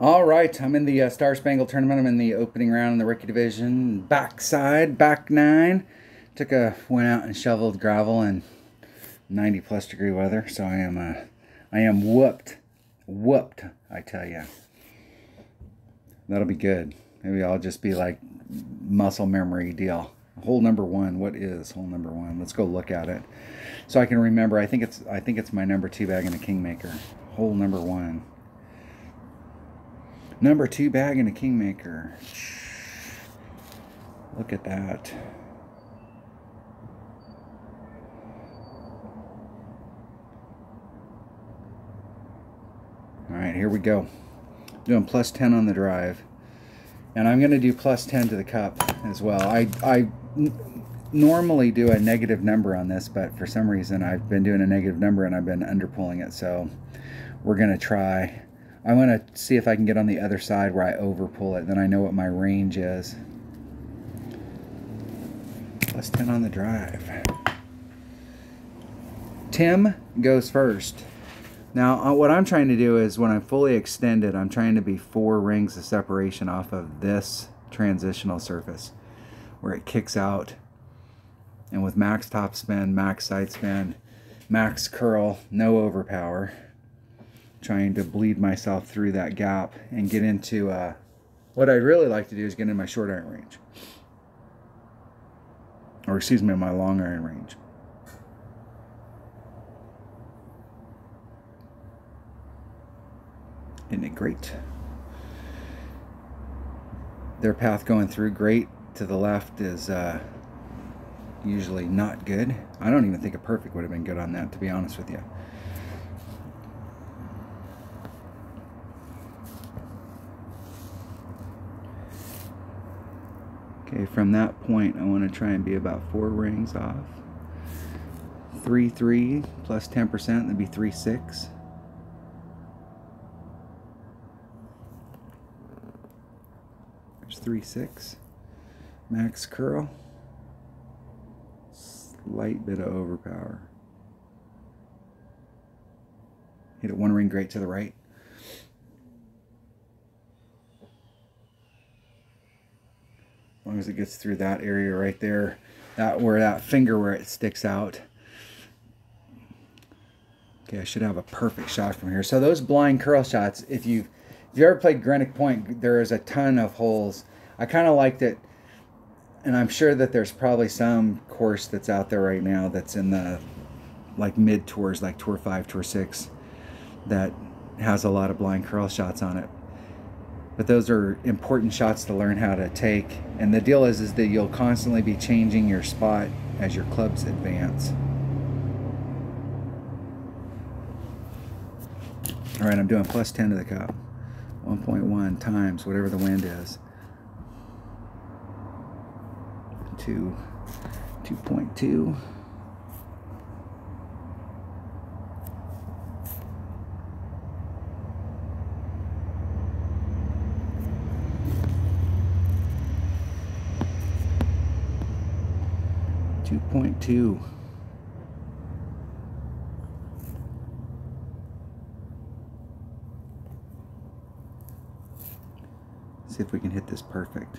All right, I'm in the uh, Star Spangled Tournament. I'm in the opening round in the rookie division. Backside, back nine. Took a went out and shoveled gravel in 90 plus degree weather, so I am uh, I am whooped, whooped. I tell you, that'll be good. Maybe I'll just be like muscle memory deal. Hole number one. What is hole number one? Let's go look at it, so I can remember. I think it's I think it's my number two bag in the Kingmaker. Hole number one. Number two bag in a Kingmaker. Look at that. All right, here we go. Doing plus 10 on the drive. And I'm going to do plus 10 to the cup as well. I, I normally do a negative number on this, but for some reason I've been doing a negative number and I've been underpulling it. So we're going to try I want to see if I can get on the other side where I overpull it. Then I know what my range is. Plus 10 on the drive. Tim goes first. Now, uh, what I'm trying to do is when I'm fully extended, I'm trying to be four rings of separation off of this transitional surface where it kicks out. And with max top spin, max side spin, max curl, no overpower trying to bleed myself through that gap and get into uh, what I'd really like to do is get in my short iron range. Or excuse me, my long iron range. Isn't it great? Their path going through great to the left is uh, usually not good. I don't even think a perfect would have been good on that, to be honest with you. Okay, from that point, I want to try and be about four rings off. 3, 3 plus 10%, that'd be 3, 6. There's 3, 6. Max curl. Slight bit of overpower. Hit it one ring great to the right. Long as it gets through that area right there, that where that finger where it sticks out. Okay, I should have a perfect shot from here. So those blind curl shots, if you've, if you ever played Greenock Point, there is a ton of holes. I kind of liked it, and I'm sure that there's probably some course that's out there right now that's in the like mid tours, like Tour Five, Tour Six, that has a lot of blind curl shots on it but those are important shots to learn how to take. And the deal is, is that you'll constantly be changing your spot as your clubs advance. All right, I'm doing plus 10 to the cup. 1.1 times whatever the wind is. 2, 2.2. 2.2. See if we can hit this perfect.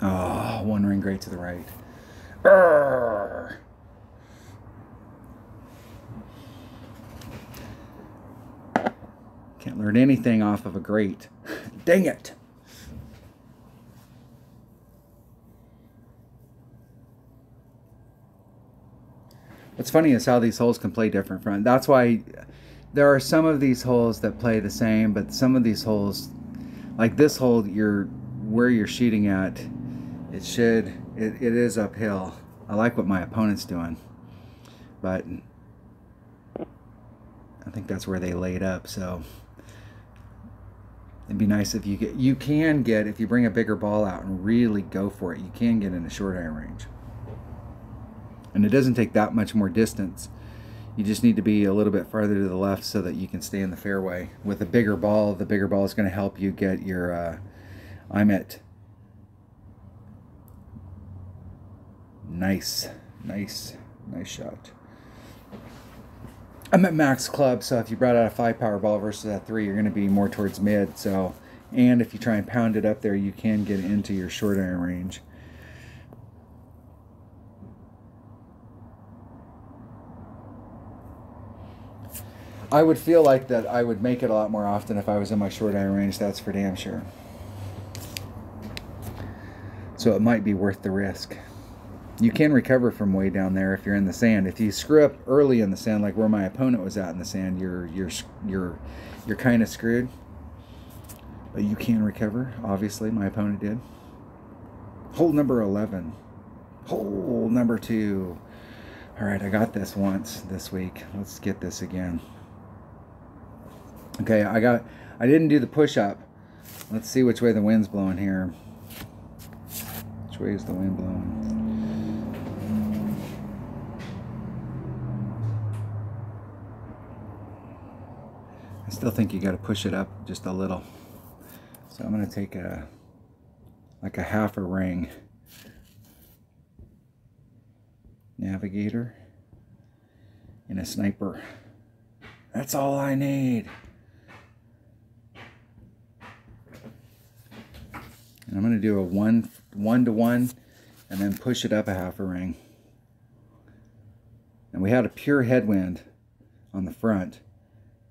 Oh, one ring great to the right. Can't learn anything off of a great. Dang it. What's funny is how these holes can play different from. That's why there are some of these holes that play the same, but some of these holes, like this hole, you're where you're shooting at, it should it, it is uphill. I like what my opponent's doing, but I think that's where they laid up. So it'd be nice if you get you can get if you bring a bigger ball out and really go for it. You can get in a short iron range and it doesn't take that much more distance you just need to be a little bit farther to the left so that you can stay in the fairway with a bigger ball the bigger ball is going to help you get your uh, I'm at nice nice nice shot I'm at max club, so if you brought out a five power ball versus a three, you're going to be more towards mid. So, and if you try and pound it up there, you can get into your short iron range. I would feel like that I would make it a lot more often if I was in my short iron range. That's for damn sure. So it might be worth the risk. You can recover from way down there if you're in the sand. If you screw up early in the sand, like where my opponent was at in the sand, you're you're you're you're kind of screwed. But you can recover. Obviously, my opponent did. Hole number 11. Hole number two. All right, I got this once this week. Let's get this again. Okay, I got, I didn't do the push-up. Let's see which way the wind's blowing here. Which way is the wind blowing? I still think you got to push it up just a little. So I'm going to take a, like a half a ring navigator and a sniper. That's all I need. And I'm going to do a one, one to one and then push it up a half a ring. And we had a pure headwind on the front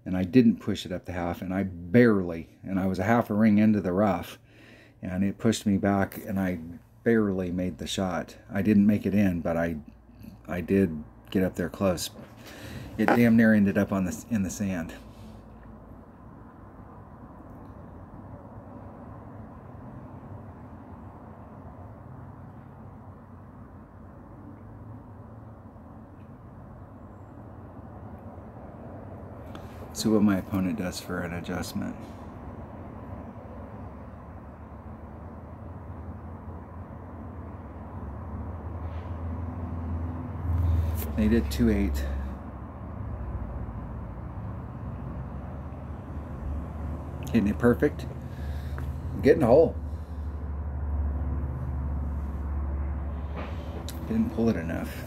and I didn't push it up the half and I barely, and I was a half a ring into the rough and it pushed me back and I barely made the shot. I didn't make it in, but I I did get up there close. It damn near ended up on the in the sand. See what my opponent does for an adjustment. They did 2-8. Hitting it perfect. Getting a hole. Didn't pull it enough.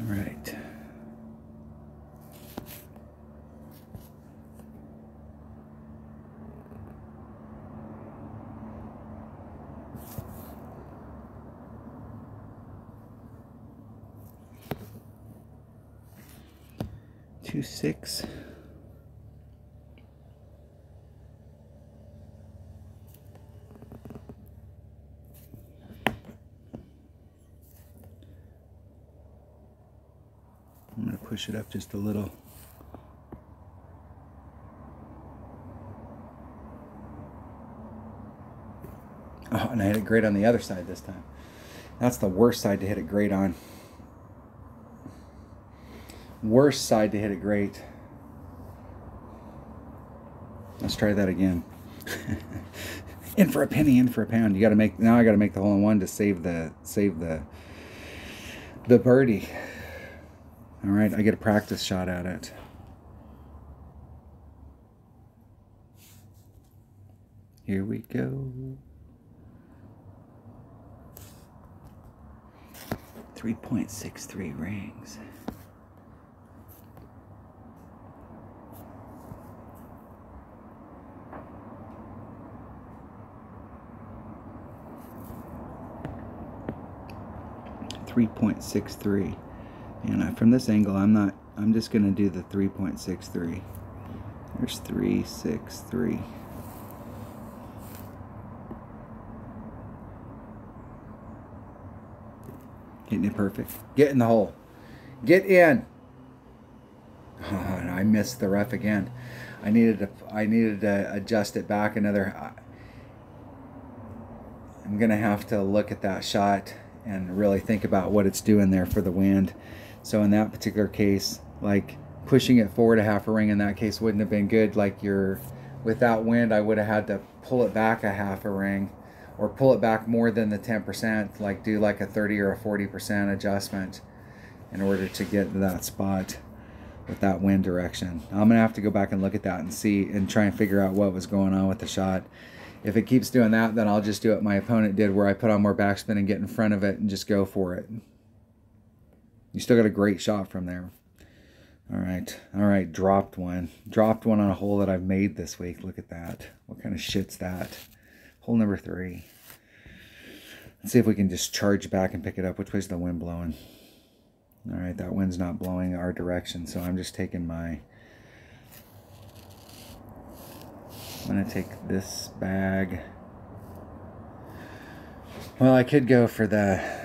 All right. Two six. I'm going to push it up just a little. Oh, and I hit it great on the other side this time. That's the worst side to hit it great on. Worst side to hit it great. Let's try that again. in for a penny, in for a pound. You got to make now. I got to make the hole in one to save the save the the birdie. All right, I get a practice shot at it. Here we go. 3.63 rings. Three point six three. And from this angle, I'm not, I'm just going to do the 3.63. There's 363. Getting it perfect. Get in the hole. Get in. Oh, I missed the ref again. I needed to, I needed to adjust it back another. I'm going to have to look at that shot and really think about what it's doing there for the wind. So in that particular case, like pushing it forward a half a ring in that case wouldn't have been good. Like you're without wind, I would have had to pull it back a half a ring or pull it back more than the 10%, like do like a 30 or a 40% adjustment in order to get to that spot with that wind direction. I'm gonna have to go back and look at that and see and try and figure out what was going on with the shot. If it keeps doing that, then I'll just do what my opponent did where I put on more backspin and get in front of it and just go for it. You still got a great shot from there. All right, all right, dropped one. Dropped one on a hole that I've made this week. Look at that. What kind of shit's that? Hole number three. Let's see if we can just charge back and pick it up. Which way's the wind blowing? All right, that wind's not blowing our direction, so I'm just taking my... I'm going to take this bag. Well, I could go for the...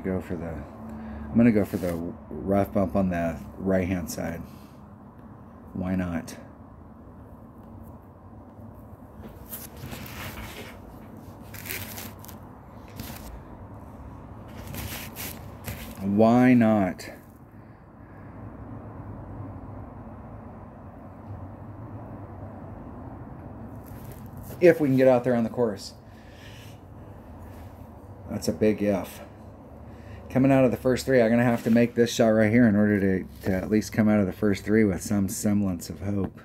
To go for the... I'm to go for the rough bump on the right-hand side. Why not? Why not? If we can get out there on the course. That's a big if. Coming out of the first three, I'm going to have to make this shot right here in order to, to at least come out of the first three with some semblance of hope.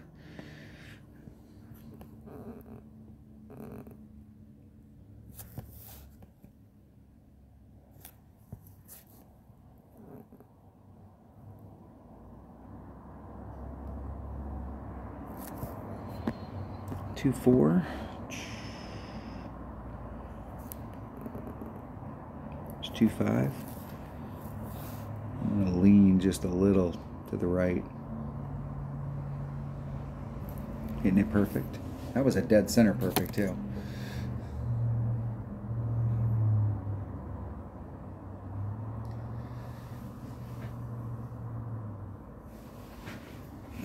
two four. It's two five. Just a little to the right. Hitting it perfect. That was a dead center perfect too.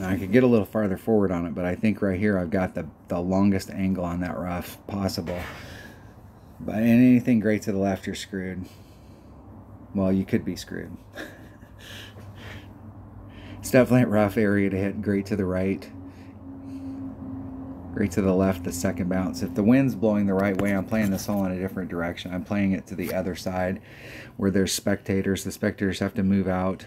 I could get a little farther forward on it, but I think right here I've got the, the longest angle on that rough possible. But anything great to the left, you're screwed. Well, you could be screwed. definitely a rough area to hit great to the right. Great to the left, the second bounce. If the wind's blowing the right way, I'm playing this hole in a different direction. I'm playing it to the other side where there's spectators. The spectators have to move out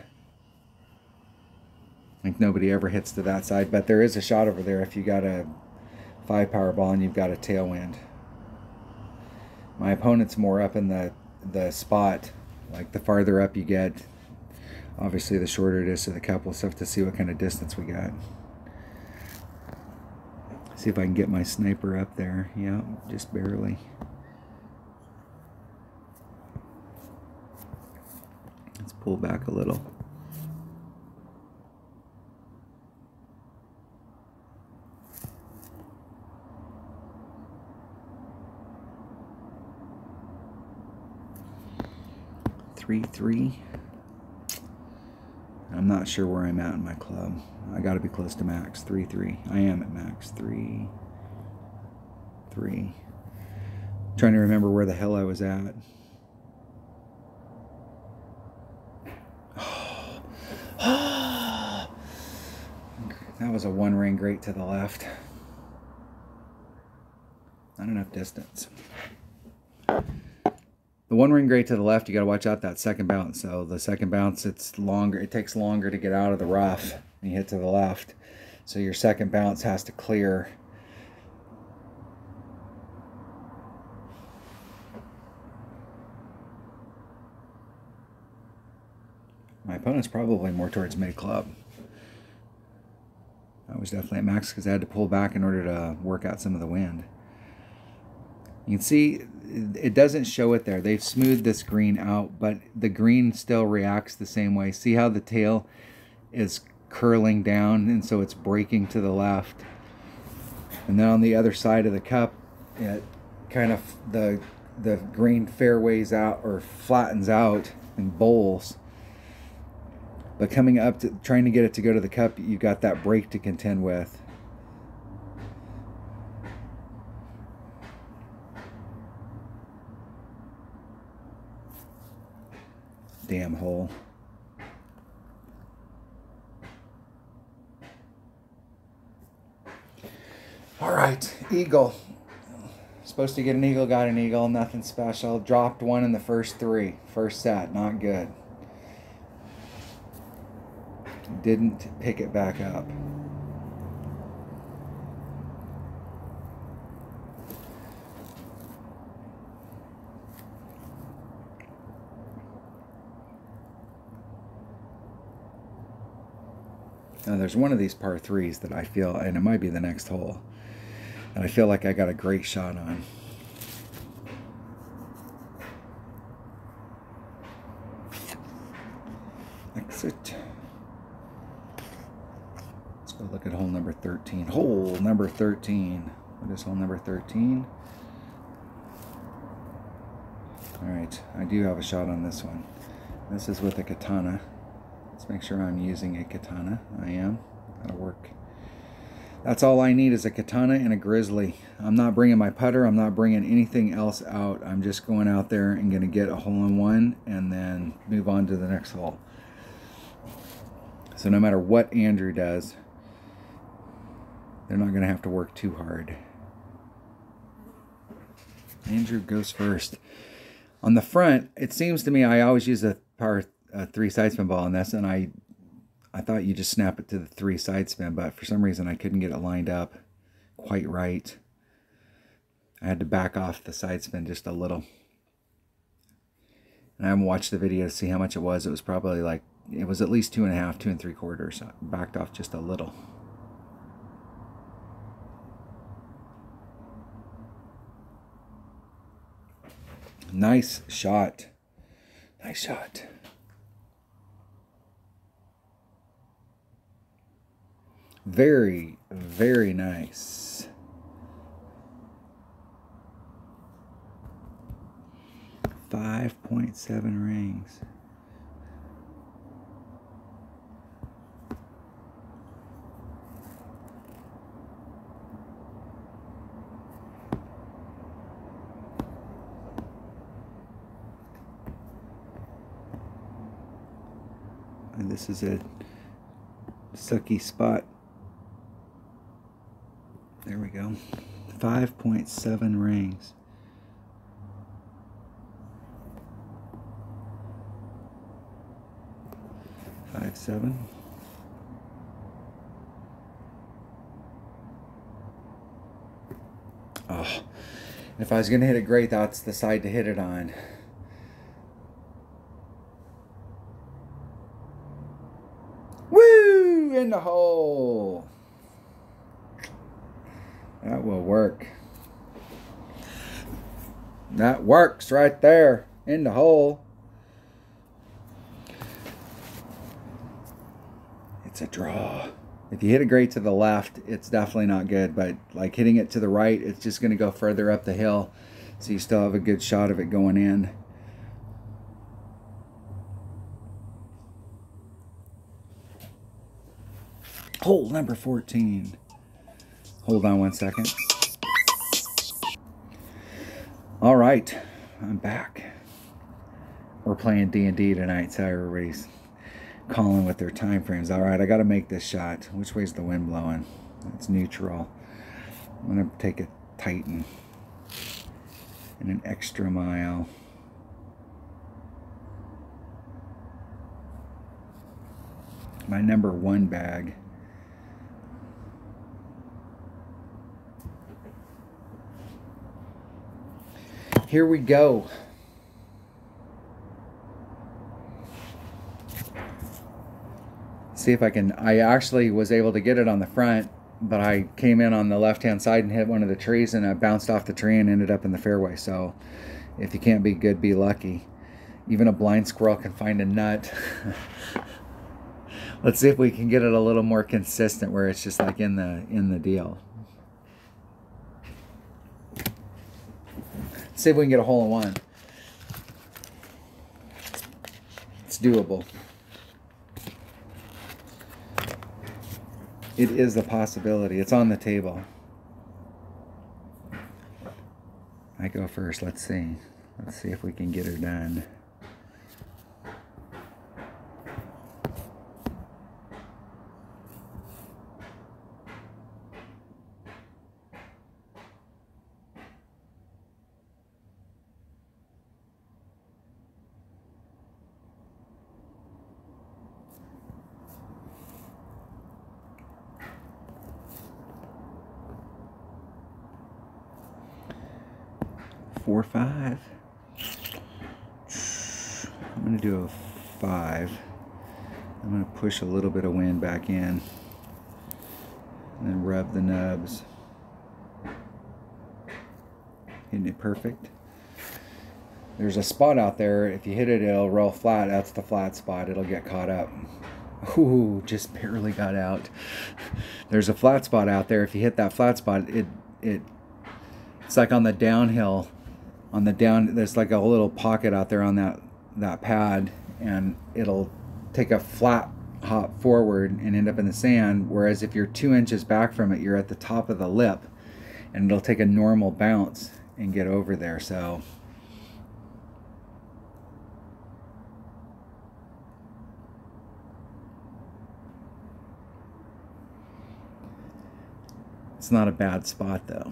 like nobody ever hits to that side, but there is a shot over there if you got a five power ball and you've got a tailwind. My opponent's more up in the the spot, like the farther up you get, obviously the shorter it is to the cup. We'll have to see what kind of distance we got. See if I can get my sniper up there. Yeah, just barely. Let's pull back a little. three three. I'm not sure where I'm at in my club. I got to be close to max three three. I am at max three three. trying to remember where the hell I was at. that was a one ring great to the left. Not enough distance. The one ring great to the left, you got to watch out that second bounce. So the second bounce, it's longer. It takes longer to get out of the rough when you hit to the left. So your second bounce has to clear. My opponent's probably more towards mid club. I was definitely at max because I had to pull back in order to work out some of the wind. You can see it doesn't show it there. They've smoothed this green out, but the green still reacts the same way. See how the tail is curling down and so it's breaking to the left. And then on the other side of the cup, it kind of the the green fairways out or flattens out and bowls. But coming up to trying to get it to go to the cup, you've got that break to contend with. Damn hole. All right, eagle. Supposed to get an eagle, got an eagle, nothing special. Dropped one in the first three, first set, not good. Didn't pick it back up. There's one of these par threes that I feel, and it might be the next hole, and I feel like I got a great shot on. Exit. Let's go look at hole number 13. Hole number 13. What is hole number 13? Alright, I do have a shot on this one. This is with a katana. Let's make sure I'm using a katana. I am. That'll work. That's all I need is a katana and a grizzly. I'm not bringing my putter. I'm not bringing anything else out. I'm just going out there and going to get a hole-in-one and then move on to the next hole. So no matter what Andrew does, they're not going to have to work too hard. Andrew goes first. On the front, it seems to me I always use a par a three side spin ball on this, and I I thought you just snap it to the three side spin, but for some reason I couldn't get it lined up quite right. I had to back off the side spin just a little. And I haven't watched the video to see how much it was. It was probably like, it was at least two and a half, two and three quarters. I backed off just a little. Nice shot. Nice shot. Very, very nice. Five point seven rings. And this is a sucky spot. There we go. 5.7 rings. Five seven. Oh, if I was gonna hit it great, that's the side to hit it on. Woo! In the hole. That will work. That works right there in the hole. It's a draw. If you hit it great to the left, it's definitely not good. But like hitting it to the right, it's just going to go further up the hill. So you still have a good shot of it going in. Hole number 14. Hold on one second. All right, I'm back. We're playing D&D tonight, so everybody's calling with their time frames. All right, I got to make this shot. Which way's the wind blowing? It's neutral. I'm going to take a Titan and an extra mile. My number one bag. Here we go. See if I can, I actually was able to get it on the front, but I came in on the left-hand side and hit one of the trees and I bounced off the tree and ended up in the fairway. So if you can't be good, be lucky. Even a blind squirrel can find a nut. Let's see if we can get it a little more consistent where it's just like in the in the deal. See if we can get a hole in one. It's doable. It is a possibility. It's on the table. I go first. Let's see. Let's see if we can get her done. four, five. I'm going to do a five. I'm going to push a little bit of wind back in. And then rub the nubs. Hitting it perfect. There's a spot out there. If you hit it, it'll roll flat. That's the flat spot. It'll get caught up. Ooh, just barely got out. There's a flat spot out there. If you hit that flat spot, it it it's like on the downhill. On the down, there's like a little pocket out there on that that pad, and it'll take a flat hop forward and end up in the sand. Whereas if you're two inches back from it, you're at the top of the lip, and it'll take a normal bounce and get over there. So It's not a bad spot though.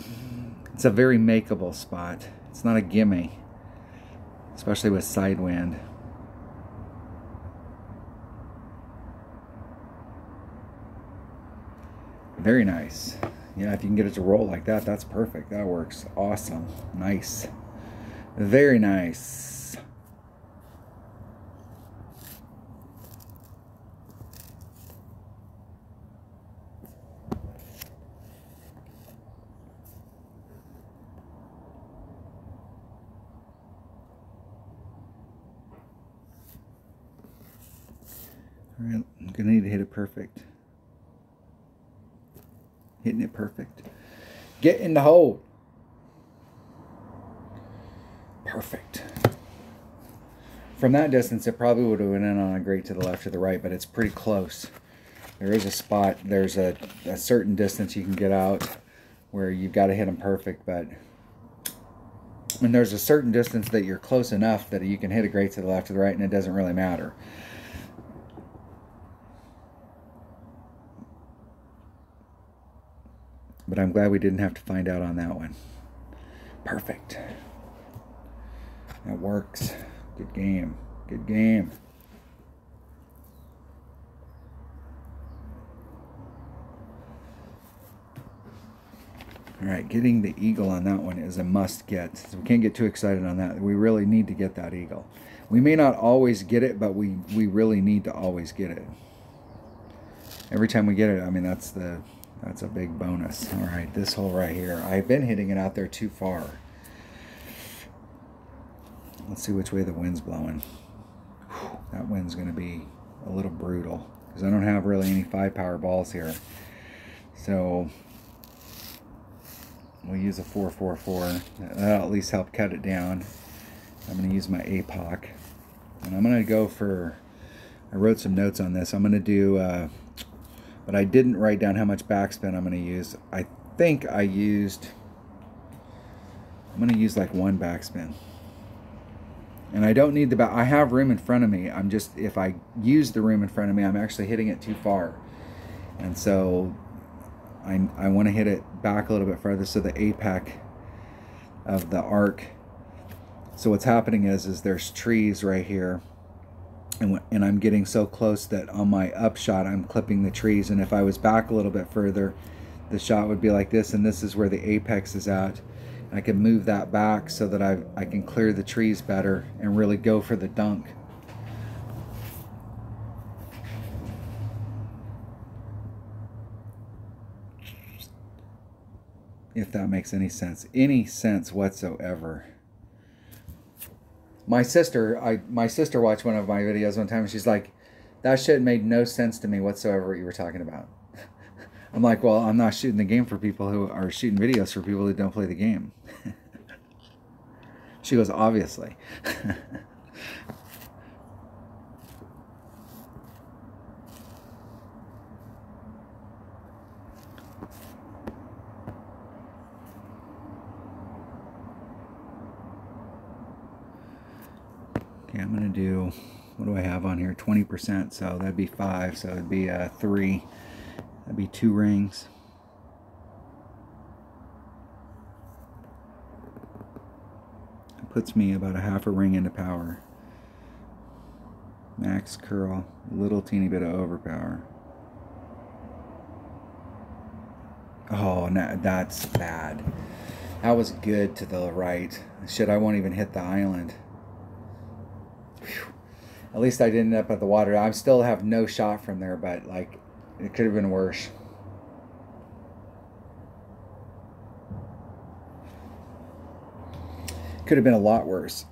It's a very makeable spot. It's not a gimme, especially with side wind. Very nice. Yeah, if you can get it to roll like that, that's perfect. That works. Awesome. Nice. Very nice. Alright, I'm going to need to hit it perfect. Hitting it perfect. Get in the hole. Perfect. From that distance, it probably would have went in on a great to the left or the right, but it's pretty close. There is a spot, there's a, a certain distance you can get out where you've got to hit them perfect, but when there's a certain distance that you're close enough that you can hit a great to the left or the right and it doesn't really matter. But I'm glad we didn't have to find out on that one. Perfect. That works. Good game. Good game. All right, getting the eagle on that one is a must get. So we can't get too excited on that. We really need to get that eagle. We may not always get it, but we, we really need to always get it. Every time we get it, I mean, that's the that's a big bonus. All right, this hole right here. I've been hitting it out there too far. Let's see which way the wind's blowing. That wind's going to be a little brutal because I don't have really any five power balls here. So we'll use a 444. That'll at least help cut it down. I'm going to use my APOC. And I'm going to go for, I wrote some notes on this. I'm going to do uh, but I didn't write down how much backspin I'm going to use. I think I used, I'm going to use like one backspin. And I don't need the back, I have room in front of me. I'm just, if I use the room in front of me, I'm actually hitting it too far. And so I, I want to hit it back a little bit further so the apex of the arc. So what's happening is, is there's trees right here and, and I'm getting so close that on my upshot I'm clipping the trees and if I was back a little bit further the shot would be like this and this is where the apex is at. I can move that back so that I, I can clear the trees better and really go for the dunk. If that makes any sense any sense whatsoever my sister, I my sister watched one of my videos one time. She's like, "That shit made no sense to me whatsoever. What you were talking about." I'm like, "Well, I'm not shooting the game for people who are shooting videos for people who don't play the game." she goes, "Obviously." I'm going to do, what do I have on here? 20%, so that'd be 5, so it'd be uh, 3. That'd be 2 rings. It puts me about a half a ring into power. Max curl, little teeny bit of overpower. Oh, no, that's bad. That was good to the right. Shit, I won't even hit the island at least I didn't end up at the water. I still have no shot from there, but like it could have been worse. Could have been a lot worse.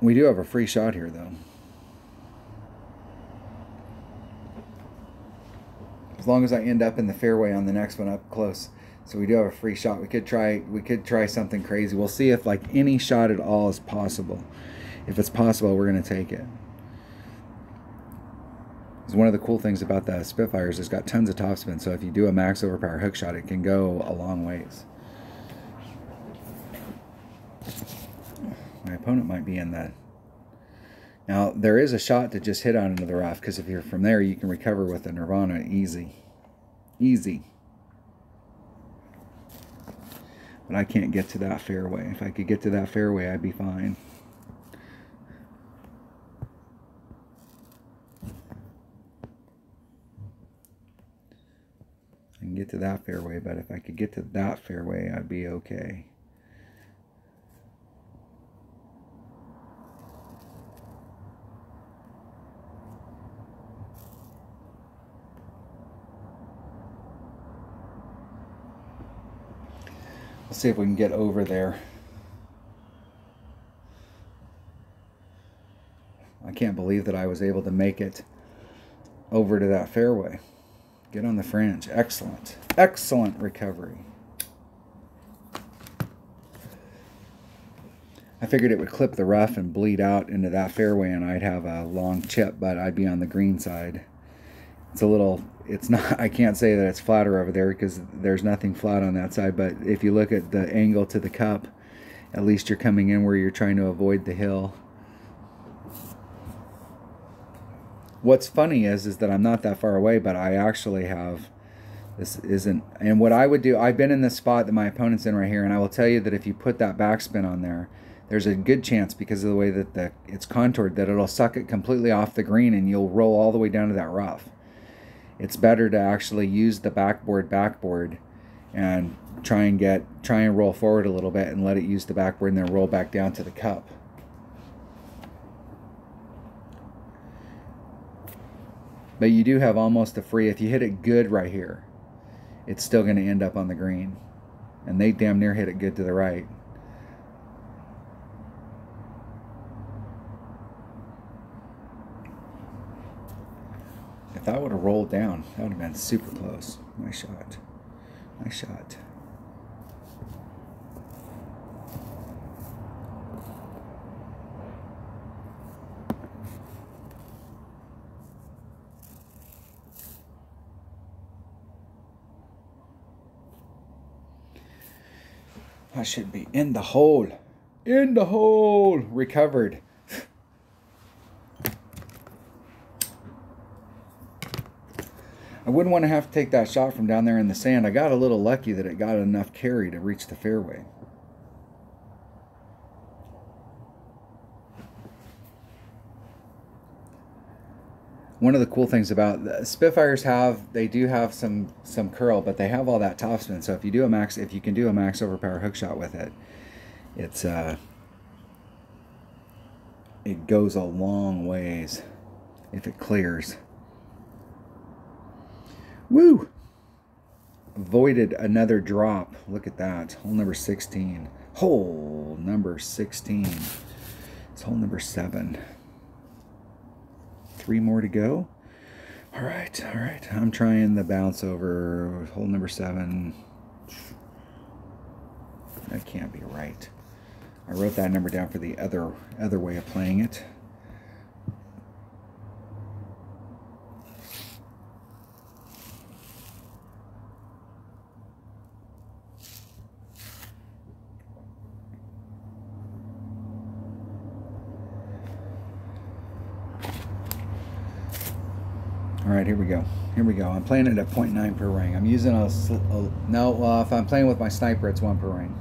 We do have a free shot here though. As long as I end up in the fairway on the next one up close. So we do have a free shot. We could try we could try something crazy. We'll see if like any shot at all is possible. If it's possible, we're going to take it. It's one of the cool things about the Spitfires. It's got tons of topspin. So if you do a max overpower hook shot, it can go a long ways. My opponent might be in that. Now, there is a shot to just hit on into the rough, because if you're from there, you can recover with a Nirvana easy. Easy. But I can't get to that fairway. If I could get to that fairway, I'd be fine. I can get to that fairway, but if I could get to that fairway, I'd be okay. Let's see if we can get over there. I can't believe that I was able to make it over to that fairway. Get on the fringe. Excellent. Excellent recovery. I figured it would clip the rough and bleed out into that fairway and I'd have a long chip, but I'd be on the green side. It's a little it's not I can't say that it's flatter over there because there's nothing flat on that side but if you look at the angle to the cup at least you're coming in where you're trying to avoid the hill. What's funny is is that I'm not that far away but I actually have this isn't and what I would do I've been in this spot that my opponent's in right here and I will tell you that if you put that backspin on there there's a good chance because of the way that the it's contoured that it'll suck it completely off the green and you'll roll all the way down to that rough it's better to actually use the backboard backboard and try and get try and roll forward a little bit and let it use the backboard and then roll back down to the cup. But you do have almost a free if you hit it good right here. It's still going to end up on the green. And they damn near hit it good to the right. That would have rolled down, that would have been super close. Nice shot. Nice shot. I should be in the hole. In the hole. Recovered. Wouldn't want to have to take that shot from down there in the sand. I got a little lucky that it got enough carry to reach the fairway. One of the cool things about the Spitfires have they do have some some curl, but they have all that topspin. So if you do a max, if you can do a max overpower hook shot with it, it's uh, it goes a long ways if it clears. Woo! Avoided another drop. Look at that. Hole number 16. Hole number 16. It's hole number 7. Three more to go. All right, all right. I'm trying the bounce over hole number 7. That can't be right. I wrote that number down for the other other way of playing it. All right, here we go. I'm playing it at 0.9 per ring. I'm using a, a no. Well, if I'm playing with my sniper, it's one per ring.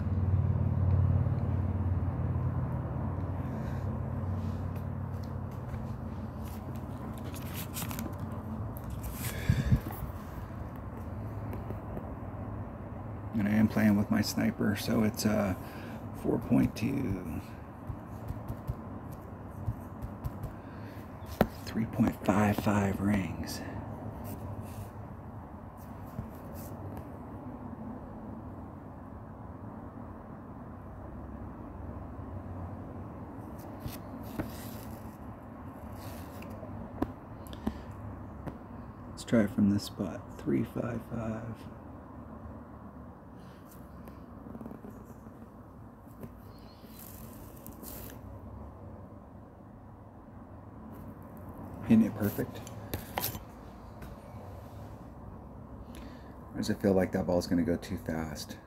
And I am playing with my sniper, so it's uh, 4.2. 3.55 rings. Try from this spot. 355. Isn't it perfect? Does it feel like that ball's going to go too fast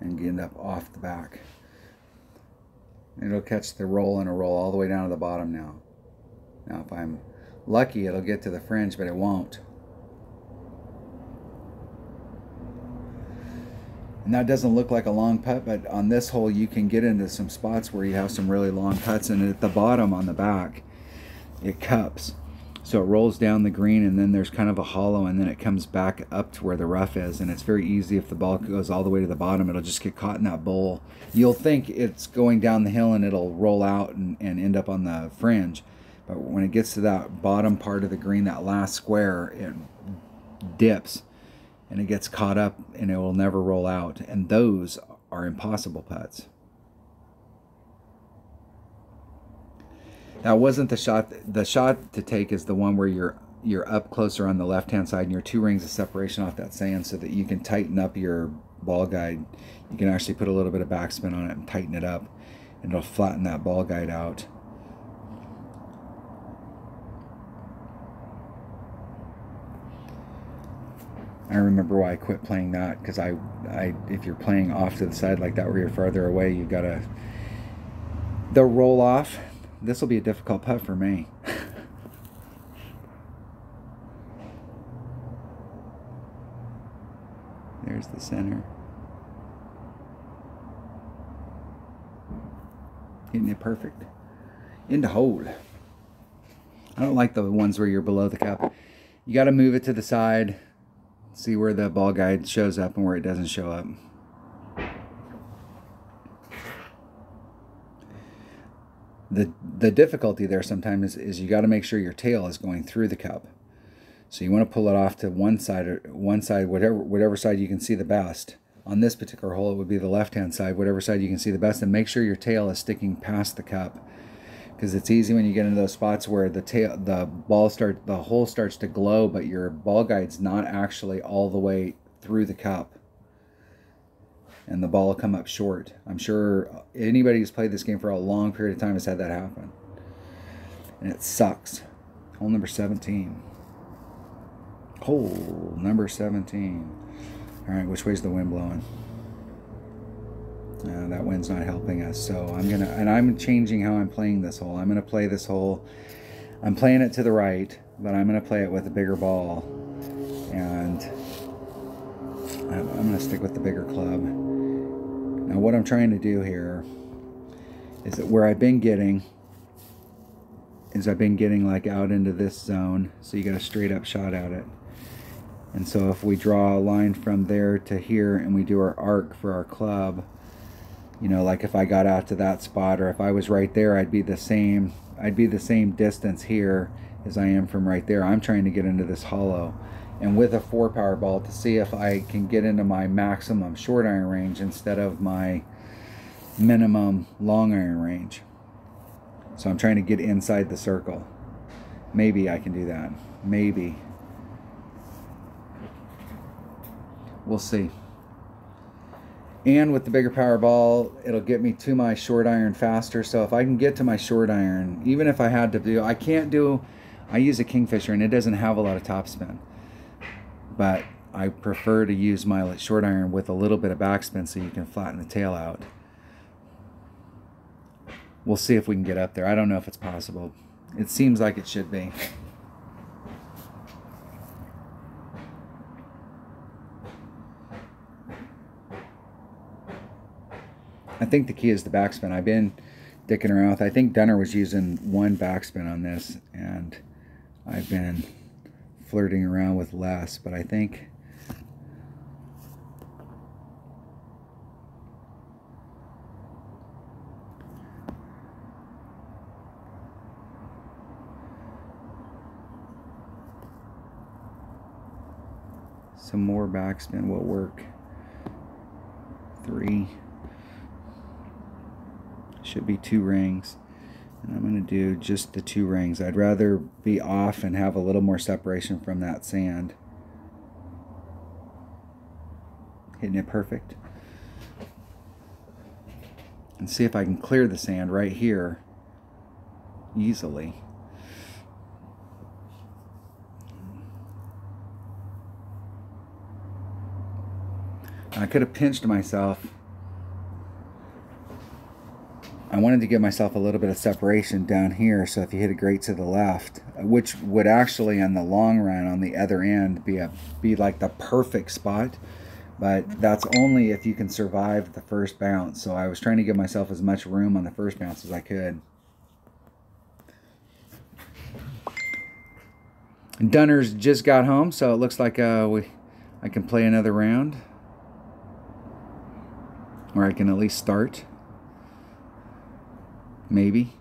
and end up off the back? It'll catch the roll and a roll all the way down to the bottom now. Now if I'm lucky it'll get to the fringe but it won't. And that doesn't look like a long putt, but on this hole you can get into some spots where you have some really long putts and at the bottom on the back it cups. So it rolls down the green and then there's kind of a hollow and then it comes back up to where the rough is and it's very easy if the ball goes all the way to the bottom it'll just get caught in that bowl. You'll think it's going down the hill and it'll roll out and, and end up on the fringe. But when it gets to that bottom part of the green, that last square, it dips and it gets caught up and it will never roll out. And those are impossible putts. That wasn't the shot. The shot to take is the one where you're you're up closer on the left hand side and you're two rings of separation off that sand so that you can tighten up your ball guide. You can actually put a little bit of backspin on it and tighten it up and it'll flatten that ball guide out. I remember why I quit playing that because I, I, if you're playing off to the side like that where you're farther away, you've got to, the roll off this will be a difficult putt for me. There's the center. Hitting it perfect. Into hole. I don't like the ones where you're below the cup. You got to move it to the side. See where the ball guide shows up and where it doesn't show up. the the difficulty there sometimes is, is you got to make sure your tail is going through the cup. So you want to pull it off to one side or one side, whatever whatever side you can see the best. On this particular hole, it would be the left-hand side, whatever side you can see the best, and make sure your tail is sticking past the cup, because it's easy when you get into those spots where the tail, the ball start, the hole starts to glow, but your ball guide's not actually all the way through the cup and the ball will come up short. I'm sure anybody who's played this game for a long period of time has had that happen. And it sucks. Hole number 17. Hole number 17. All right, which way's the wind blowing? Uh, that wind's not helping us. So I'm to, and I'm changing how I'm playing this hole. I'm to play this hole. I'm playing it to the right, but I'm to play it with a bigger ball. And I'm going to stick with the bigger club. Now what I'm trying to do here is that where I've been getting is I've been getting like out into this zone so you got a straight up shot at it and so if we draw a line from there to here and we do our arc for our club you know like if I got out to that spot or if I was right there I'd be the same I'd be the same distance here as I am from right there I'm trying to get into this hollow and with a four power ball to see if I can get into my maximum short iron range instead of my minimum long iron range. So I'm trying to get inside the circle. Maybe I can do that. Maybe. We'll see. And with the bigger power ball, it'll get me to my short iron faster. So if I can get to my short iron, even if I had to do, I can't do, I use a Kingfisher and it doesn't have a lot of topspin but I prefer to use my short iron with a little bit of backspin so you can flatten the tail out. We'll see if we can get up there. I don't know if it's possible. It seems like it should be. I think the key is the backspin. I've been dicking around with, I think Dunner was using one backspin on this and I've been flirting around with less, but I think some more backspin will work. Three. Should be two rings. And I'm going to do just the two rings. I'd rather be off and have a little more separation from that sand. Hitting it perfect. And see if I can clear the sand right here easily. I could have pinched myself. I wanted to give myself a little bit of separation down here so if you hit a great to the left, which would actually in the long run on the other end be a be like the perfect spot, but that's only if you can survive the first bounce. So I was trying to give myself as much room on the first bounce as I could. Dunner's just got home, so it looks like uh, we I can play another round or I can at least start. Maybe.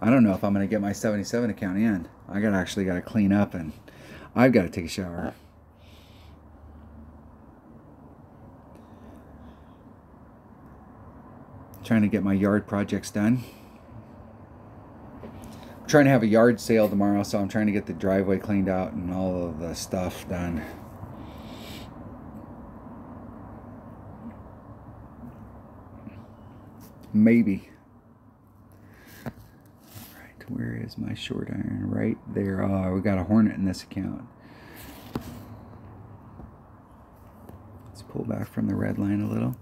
I don't know if I'm going to get my 77 account in. I got actually got to clean up and I've got to take a shower. Trying to get my yard projects done. I'm trying to have a yard sale tomorrow, so I'm trying to get the driveway cleaned out and all of the stuff done. Maybe. Where is my short iron? Right there. Oh, we got a hornet in this account. Let's pull back from the red line a little.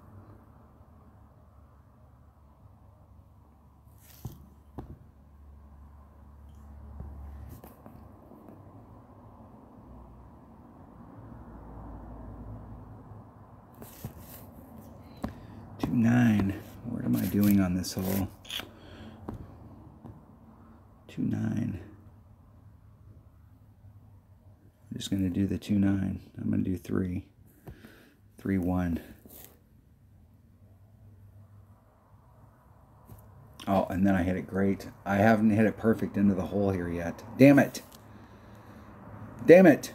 Two nine. What am I doing on this hole? Nine. I'm just going to do the two nine. I'm going to do three. Three. Oh, and then I hit it great. I haven't hit it perfect into the hole here yet. Damn it. Damn it.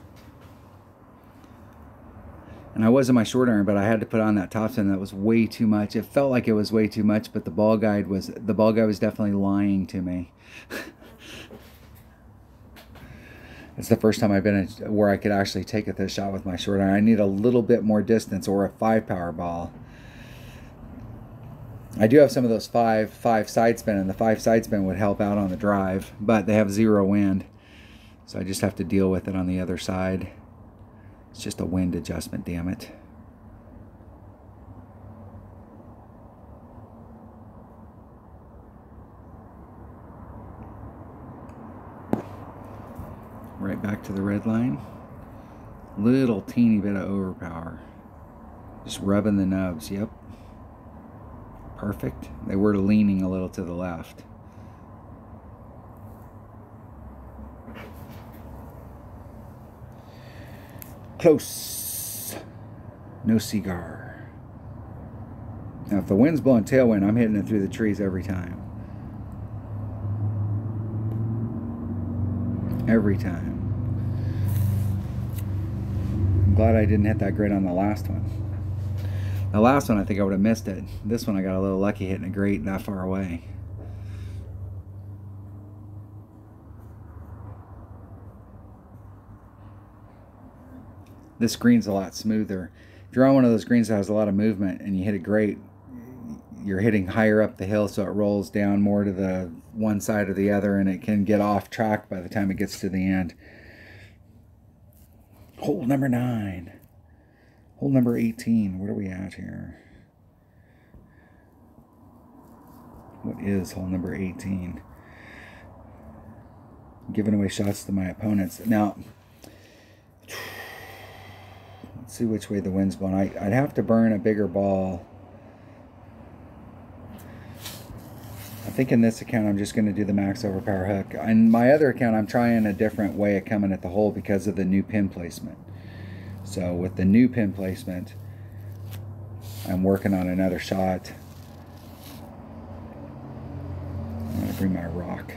And I was in my short iron, but I had to put on that topspin. That was way too much. It felt like it was way too much, but the ball guide was the ball guide was definitely lying to me. it's the first time I've been in, where I could actually take it this shot with my short iron. I need a little bit more distance or a five power ball. I do have some of those five five side spin, and the five side spin would help out on the drive, but they have zero wind, so I just have to deal with it on the other side. It's just a wind adjustment, damn it. Right back to the red line. Little teeny bit of overpower. Just rubbing the nubs, yep. Perfect. They were leaning a little to the left. Close. No cigar. Now, if the wind's blowing tailwind, I'm hitting it through the trees every time. Every time. I'm glad I didn't hit that grid on the last one. The last one, I think I would have missed it. This one, I got a little lucky hitting a great that far away. this green's a lot smoother. If you're on one of those greens that has a lot of movement and you hit a great, you're hitting higher up the hill so it rolls down more to the one side or the other and it can get off track by the time it gets to the end. Hole number nine. Hole number 18. What are we at here? What is hole number 18? Giving away shots to my opponents. Now, Let's see which way the wind's blowing. I, I'd have to burn a bigger ball. Think in this account I'm just going to do the max overpower hook. In my other account I'm trying a different way of coming at the hole because of the new pin placement. So with the new pin placement, I'm working on another shot. I'm going to bring my rock.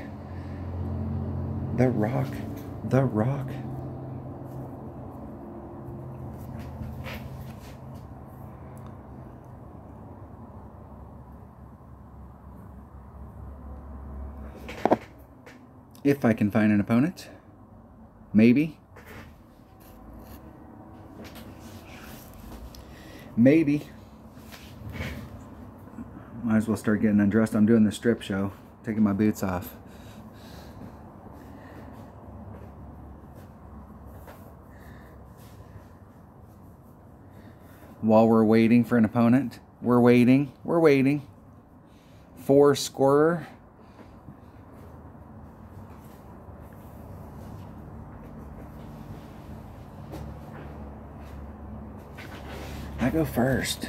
The rock. The rock. If I can find an opponent. Maybe. Maybe. Might as well start getting undressed. I'm doing the strip show. Taking my boots off. While we're waiting for an opponent, we're waiting, we're waiting. Four scorer. I go first.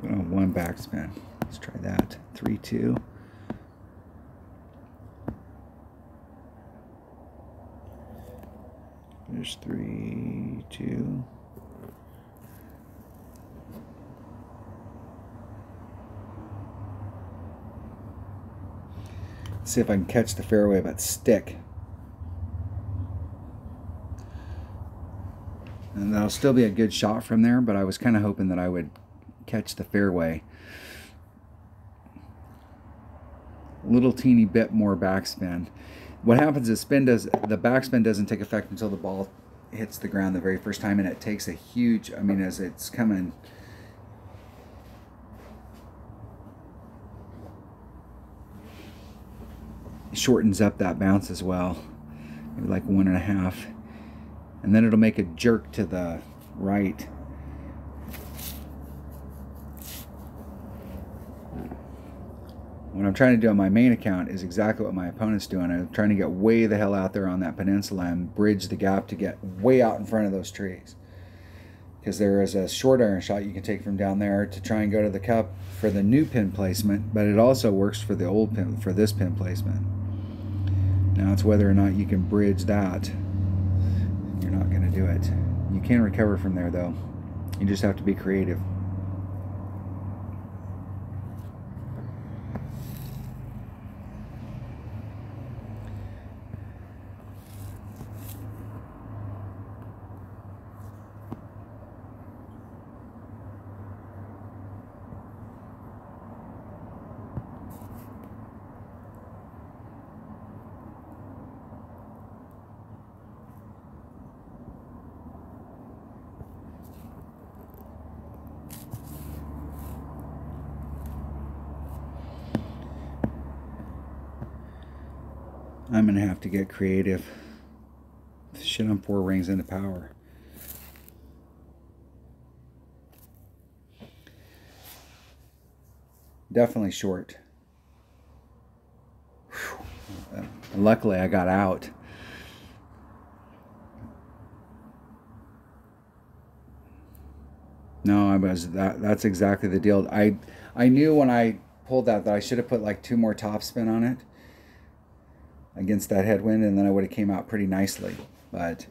Put on one backspin. Let's try that. Three, two. There's three, two. See if I can catch the fairway but stick. And that'll still be a good shot from there, but I was kind of hoping that I would catch the fairway. A little teeny bit more backspin. What happens is spin does the backspin doesn't take effect until the ball hits the ground the very first time, and it takes a huge. I mean, as it's coming shortens up that bounce as well maybe like one and a half and then it'll make a jerk to the right what I'm trying to do on my main account is exactly what my opponent's doing. I'm trying to get way the hell out there on that peninsula and bridge the gap to get way out in front of those trees. Because there is a short iron shot you can take from down there to try and go to the cup for the new pin placement, but it also works for the old pin, for this pin placement. Now it's whether or not you can bridge that. You're not going to do it. You can recover from there though. You just have to be creative. Get creative. Shit on four rings into power. Definitely short. Uh, luckily, I got out. No, I was that. That's exactly the deal. I I knew when I pulled that that I should have put like two more topspin on it against that headwind, and then I would have came out pretty nicely. But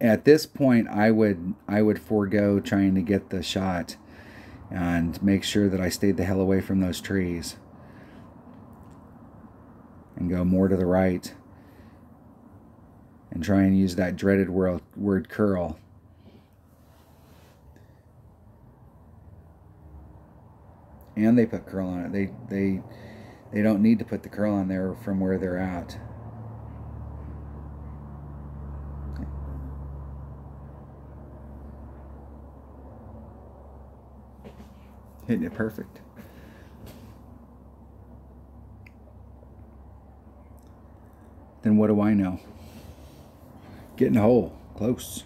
at this point, I would I would forego trying to get the shot and make sure that I stayed the hell away from those trees and go more to the right and try and use that dreaded word, word curl. And they put curl on it. They they they don't need to put the curl on there from where they're at. Hitting it perfect. Then what do I know? Getting a hole. Close.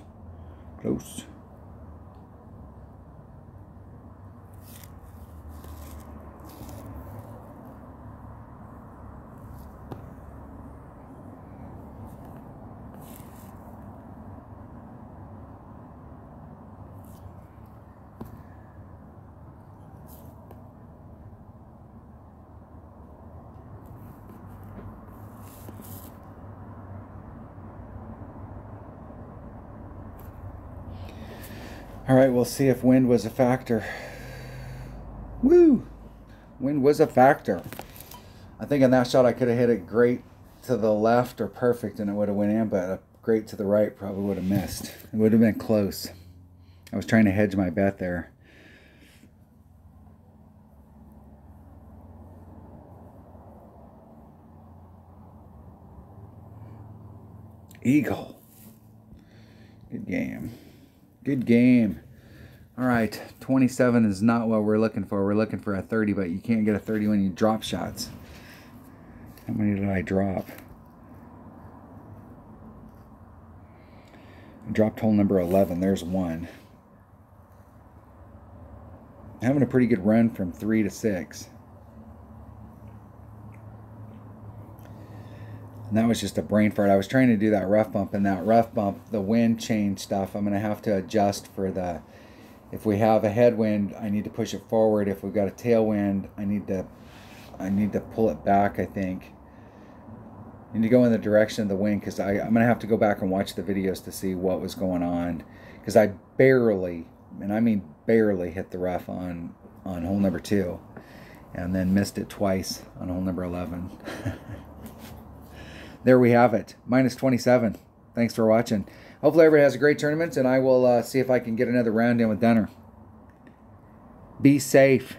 Close. Right, we'll see if wind was a factor. Woo! Wind was a factor. I think in that shot I could have hit it great to the left or perfect and it would have went in, but a great to the right probably would have missed. It would have been close. I was trying to hedge my bet there. Eagle. Good game. Good game. All right, 27 is not what we're looking for. We're looking for a 30, but you can't get a 30 when you drop shots. How many did I drop? I dropped hole number 11. There's one. Having a pretty good run from 3 to 6. And that was just a brain fart. I was trying to do that rough bump, and that rough bump, the wind change stuff, I'm going to have to adjust for the. If we have a headwind, I need to push it forward. If we've got a tailwind, I need to, I need to pull it back. I think. I need to go in the direction of the wind because I'm going to have to go back and watch the videos to see what was going on because I barely, and I mean barely, hit the rough on on hole number two, and then missed it twice on hole number eleven. there we have it. Minus 27. Thanks for watching. Hopefully everybody has a great tournament, and I will uh, see if I can get another round in with Dunner. Be safe.